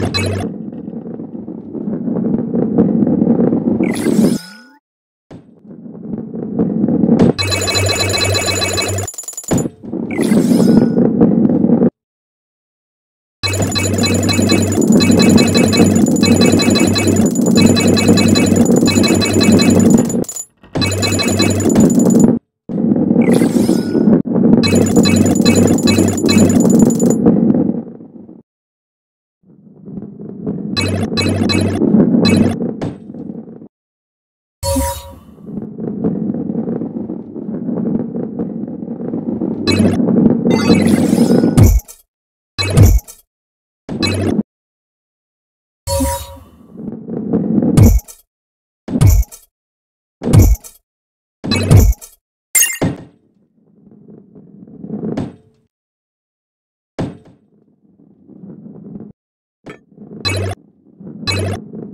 you you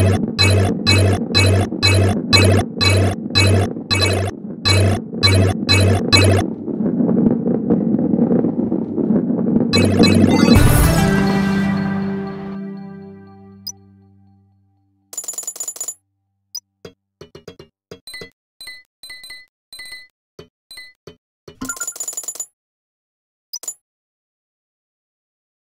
you